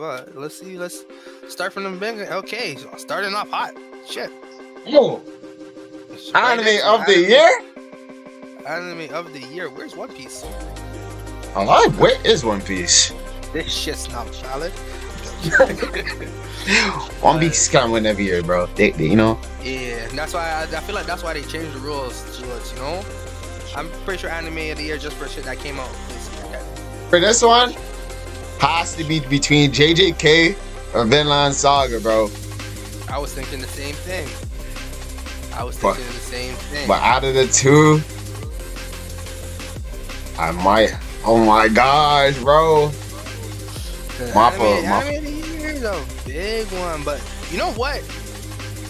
But let's see. Let's start from the beginning. Okay, so starting off hot. Shit. Right anime of the anime- year? Anime of the year. Where's One Piece? Alive? Where is One Piece? This shit's not valid. One Piece can't win every year, bro. They, they- you know? Yeah, that's why I, I feel like that's why they changed the rules to it. You know, I'm pretty sure anime of the year just for shit that came out this year. For this one, has to be between JJK or Vinland Saga, bro. I was thinking the same thing. I was But- thinking the same thing. But out of the two, I might. Oh my gosh, bro. Mappa, anime, Mappa. anime of the is a big one, but you know what?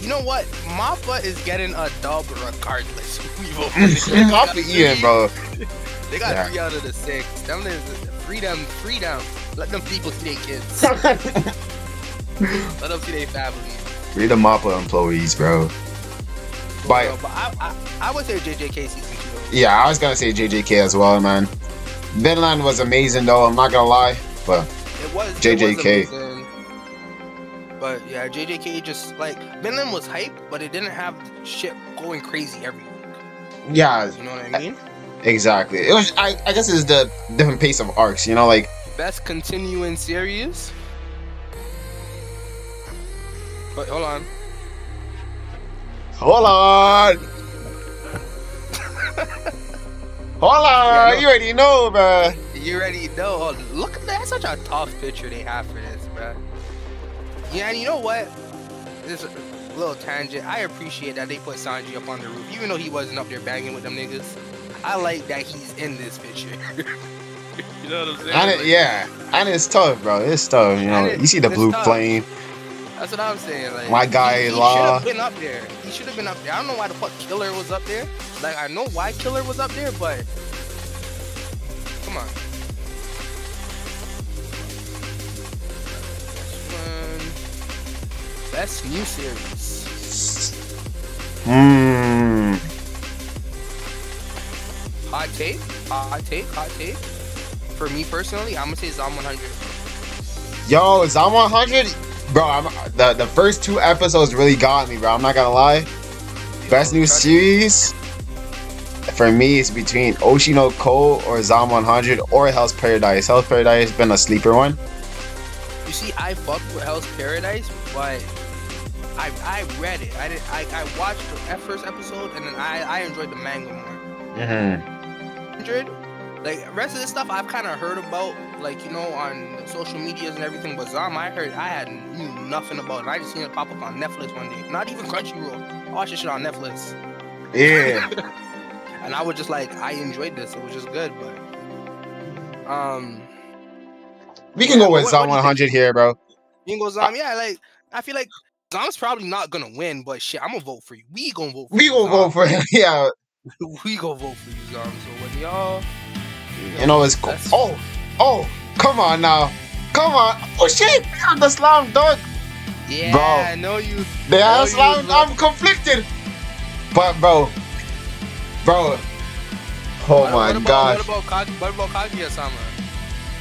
You know what? Mappa is getting a dub regardless. We vote for it. They got Mappa Ian, bro. They got Yeah. three out of the six. Them is freedom, freedom. Let them people see their kids. Let them see their family. Read the Mappa employees, bro. But Bro, but I, I, I would say JJK season yeah, I was gonna say JJK as well, man. Vinland was amazing though, I'm not gonna lie. But It was it JJK. was. But yeah, JJK just like Vinland was hype, but it didn't have shit going crazy every week. yeah, You know what I mean? exactly. It was I, I guess it's the different pace of arcs, you know, like Best continuing series. But hold on. Hold on. Hold on, Yeah, no. you already know, bro. You already know. Look at that. That's such a tough picture they have for this, bro. Yeah, and you know what? This little tangent. I appreciate that they put Sanji up on the roof, even though he wasn't up there banging with them niggas. I like that he's in this picture. you know what I'm saying? And it, Like, yeah, and it's tough, bro. It's tough, you know. You see the blue tough. flame. That's what I'm saying. Like My guy, he, he should have been up there. He should have been up there. I don't know why the fuck Killer was up there. Like I know why Killer was up there, but come on. Best new series. Hmm. Hot take. Hot take. Hot take. For me personally, I'm gonna say Zom 100. Yo, Zom 100, bro. I'm, the the first two episodes really got me, bro. I'm not gonna lie. Best new series for me is between Oshi no Ko or Zom 100 or Hell's Paradise. Hell's Paradise has been a sleeper one. You see, I fucked with Hell's Paradise, but I I read it. I did I, I watched the first episode and then I I enjoyed the manga more. Mm-hmm. Hundred, like rest of this stuff I've kind of heard about, like you know on social medias and everything. But Zom, I heard I had knew nothing about it. I just seen it pop up on Netflix one day. Not even Crunchyroll. I watched this shit on Netflix, Yeah. and I was just like, I enjoyed this. It was just good, but um. We can Yeah, go with Zom what do you 100 here, bro. You can go Zom. Yeah, like I feel like Zom's probably not gonna win, but shit, I'm gonna vote for you. We gonna vote for We you. gonna vote for him. Yeah. we gonna vote for you, Zom. So when y'all, You know it's cool. Oh, oh, come on now. Come on. Oh shit, have the slam dunk. yeah, Bro. I know you. They have slam I'm conflicted. But bro, bro. Oh What- my what about, god. What about Kag- what about Kaguya-sama?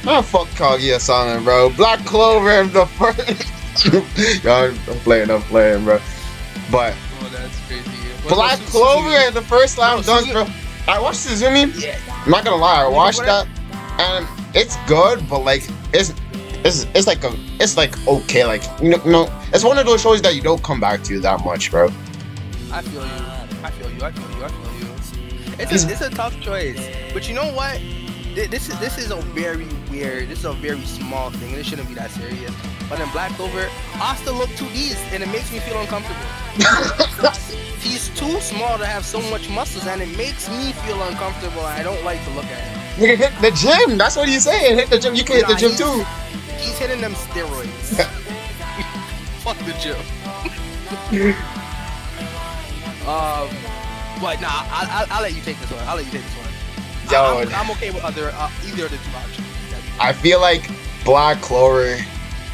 Man, fuck Kaguya-sama, bro. Black Clover the first. Yo, I'm playing, I'm playing, bro. But Oh, that's crazy. What Black Clover in the first slam No, dunk, bro. I watched Suzume. Yeah, I'm not gonna lie, I watched that, and it's good, but like it's it's it's like a it's like okay, like you know, you know, it's one of those shows that you don't come back to that much, bro. I feel you. I feel you. I feel you. I feel you. It's a, it's a tough choice, but you know what? Th- This is this is a very weird. This is a very small thing. This shouldn't be that serious. But in Black Clover, Asta look too east, and it makes me feel uncomfortable. He's too small to have so much muscles, and it makes me feel uncomfortable. I don't like to look at him. You can hit the gym. That's what he's saying. Hit the gym. You can hit the gym too. He's hitting them steroids. Fuck the gym. um, but nah, I, I, I'll let you take this one. I'll let you take this one. Yo, I'm, I'm okay with other uh, either of the two options. I feel like Black Clover,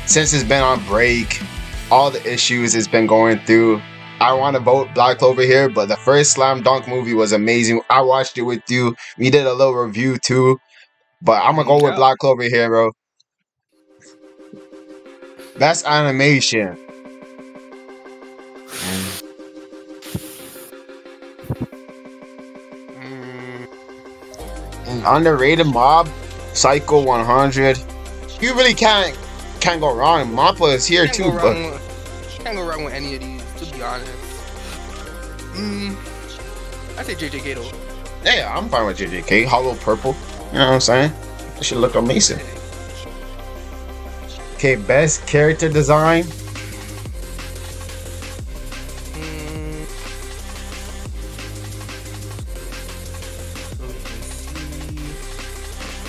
since it's been on break, all the issues it's been going through. I want to vote Black Clover here, but the first Slam Dunk movie was amazing. I watched it with you. We did a little review too, but I'm gonna go with Black Clover here, bro. Best animation. Underrated mob. Psycho 100. You really can't can't go wrong. Mappa is here too, but with, can't go wrong with any of these, to be honest. Mm, I say JJK Gato. yeah, I'm fine with JJK. Hollow purple. You know what I'm saying? That should look amazing. Okay, best character design.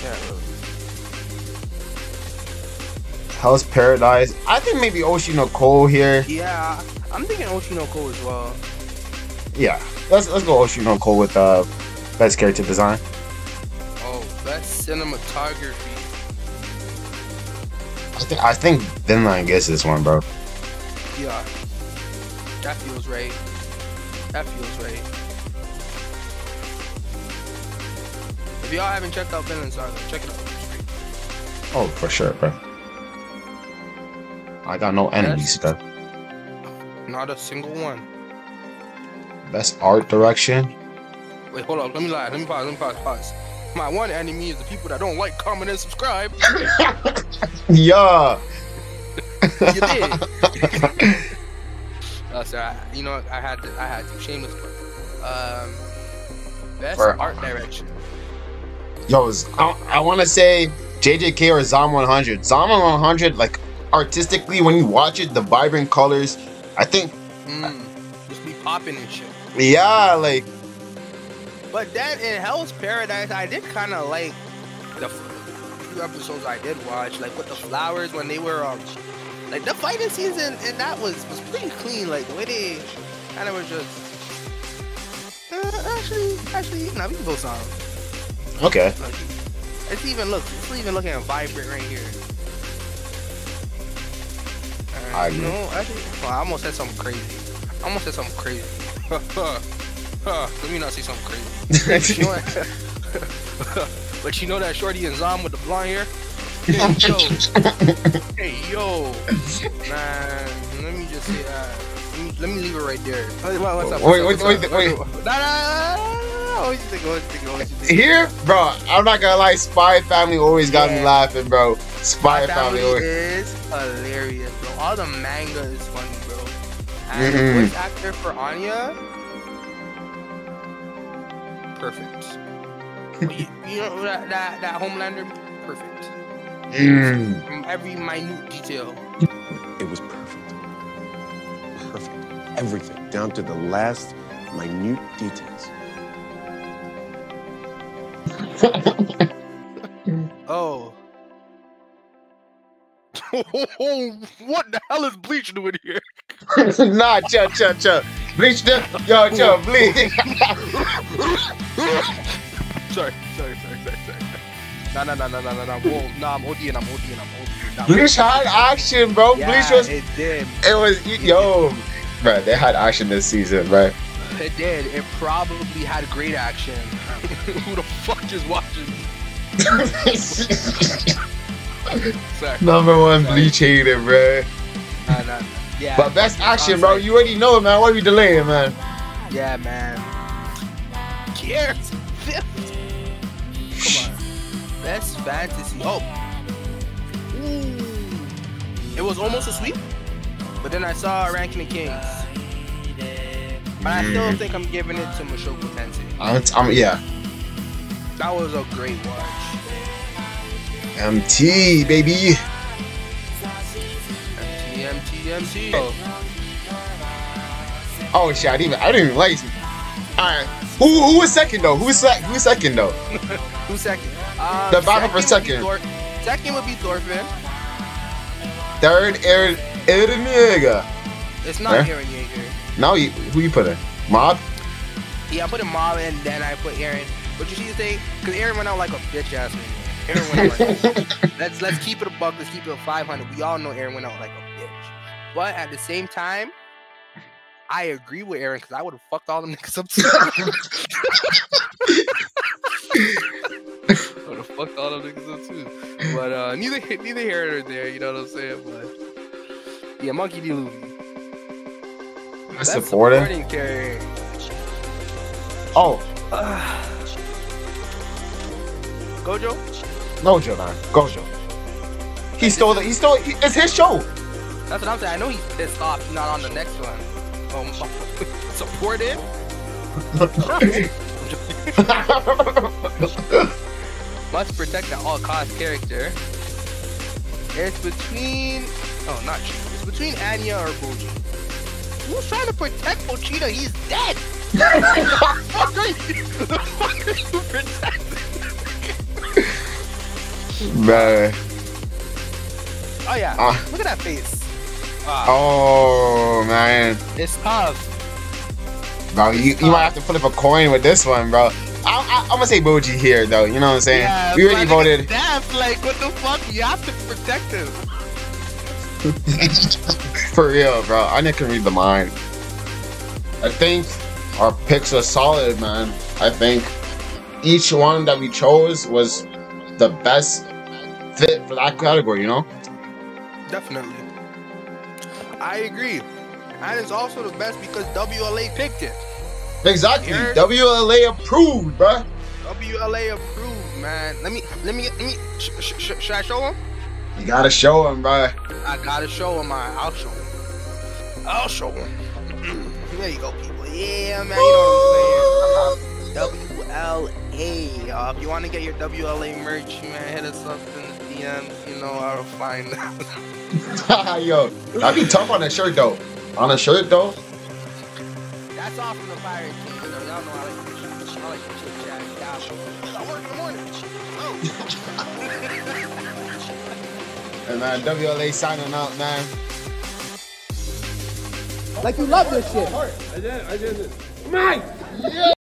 Look. Hell's Paradise. I think maybe Oshi no Ko here. yeah, I'm thinking Oshinoko as well. Yeah, let's let's go Oshi no Ko with uh best character design. Oh, best cinematography. I think I think Vinland gets this one, bro. Yeah, that feels right. That feels right. If y'all haven't checked out Vinland Saga, check it out. Oh, for sure, bro. I got no enemies, bro. Not a single one. Best art direction. Wait, hold on. Let me lie. Let me pause. Let me pause. Pause. My one enemy is the people that don't like, comment, and subscribe. yeah. you did. Uh, sorry. I, you know. I had to. I had to. Shameless plug. Um, best For- art direction. Yo, is- I, I want to say JJK or Zom 100. Zom 100, like artistically, when you watch it, the vibrant colors. I think, Mm, just be popping and shit. yeah, like But then in Hell's Paradise, I did kind of like the few episodes I did watch, like with the flowers when they were um, like the fighting season, and that was was pretty clean. Like the way they kind of was just. Uh, actually, actually, no, we can go some. Okay. It's even look, it's even looking vibrant right here. Uh, I agree. know, I think, well, I almost said something crazy. I almost said something crazy. Let me not say something crazy. You but you know that shorty and Zom with the blonde hair? Hey yo, hey yo, man. Let me just say that. Let me, let me leave it right there. Wait, what- what's up? Wait, what's wait, up, wait, what's up? Nah, nah, nah, Here, bro, I'm not gonna lie. Spy Family always got me laughing, bro. Spy My Family family always. is hilarious, bro. All the manga is funny, bro. And Mhm. the voice actor for Anya, perfect. you, you know that, that that Homelander, perfect. Mm. From every minute detail. It was perfect. Perfect. Everything, down to the last minute details. Oh. what the hell is Bleach doing here? nah, chill, chill, chill. Bleach them. Yo, chill, bleach. sorry, sorry, sorry, sorry, sorry. Nah, nah, nah, nah, nah, nah, nah. Whoa, nah, I'm ODing, I'm ODing, I'm ODing. Nah, Bleach had action, bro. yeah, Bleach was. it did. It was. Yo, bro, they had action this season, bro. It did. It probably had great action. Who the fuck just watching? Sorry. Number one Bleach hater, bro. Nah, nah, nah. Yeah. But best action, bro. like, You already know, man. Why are we delaying, man? Yeah, man. Cares. Come on. Best fantasy. Oh. Ooh. It was almost a sweep, but then I saw Ranking the Kings. But I still Mm. think I'm giving it to Mushoku Tensei. I'm, I'm yeah. That was a great watch. MT, baby. MT, MT, MT. Oh, Oh shit, I didn't even, I didn't even like. Alright. Who who was second though? Who's sec who's second though? who's second? Um, The battle for second. Thor- second would be Thorfinn. Third, Eren Eren Yeager. It's not Huh? Eren Yeager. Now you who you put in? Mob? Yeah, I put in Mob and then I put Eren. But you see the thing? Because Eren went out like a bitch ass man. Eren went out like let's let's keep it a buck. Let's keep it a 500. We all know Eren went out like a bitch. But at the same time, I agree with Eren because I would have fucked all them niggas up too. I would have fucked all them niggas up too. But uh, neither neither here nor there. You know what I'm saying? But Yeah, Monkey D. Luffy. Best Best supporting. supporting. Oh, Gojo? Gojo, man. Gojo. He stole the. He stole. He, it's his show. That's what I'm saying. I know he's pissed off he's not on the next one. Um, support him? Must protect at all cost character. It's between. Oh, not you. It's between Anya or Bojji. Who's trying to protect Pochita? He's dead! the fuck are you, the fuck are you protecting? man. Oh, yeah. Ah. Look at that face. Ah, Oh man. It's tough. Bro, you, you might have to flip a coin with this one, bro. I, I, I'm gonna say Bojji here, though. You know what I'm saying? Yeah, we already voted. Death, like, what the fuck? You have to protect him. For real, bro. I can read the mind. I think our picks are solid, man. I think each one that we chose was the best fit for that category, you know? Definitely. I agree. And it's also the best because WLA picked it. Exactly. Here- WLA approved, bro. WLA approved, man. Let me, let me, let me. Sh- sh- sh- should I show him? You gotta show him, bro. I gotta show him. I, I'll show him. I'll show him. there you go, people. Yeah, man. You know what I'm saying? WLA. Uh, if you want to get your WLA merch, man, hit us up in the DMs. You know to find us. Yo, that'd be tough on a shirt, though. On a shirt, though? That's all from the Pirate King. You know, y'all know I like to chit- I like to chit chat. Yeah. I work in the morning. Oh. And uh, man, WLA signing out, man. Like you love this shit. I did. I did. Mike.